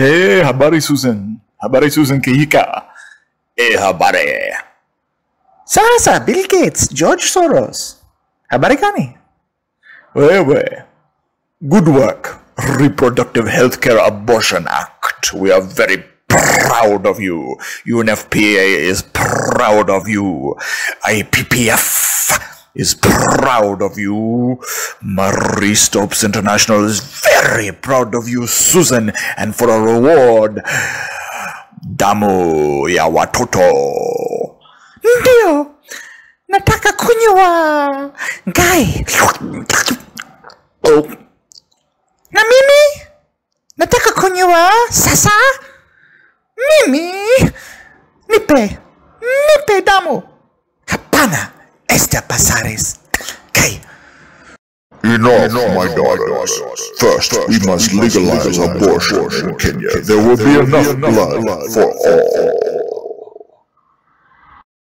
Eh, habari Susan. Habari Susan Kihika. Eh, habari. Sasa Bill Gates, George Soros. Habari gani? Wewe. Good work. Reproductive Healthcare Abortion Act. We are very proud of you. UNFPA is proud of you. IPPF is proud of you. Marie Stopes International is very proud of you, Susan. And for a reward, damu ya watoto. Ndio. Nataka kunywa. Guy. Oh, Na mimi? Nataka kunywa sasa? Mimi? Nipe. Nipe damu. Esther Passaris. Guy. Enough, my daughters. First, we must legalize abortion in Kenya. There will be enough blood for all.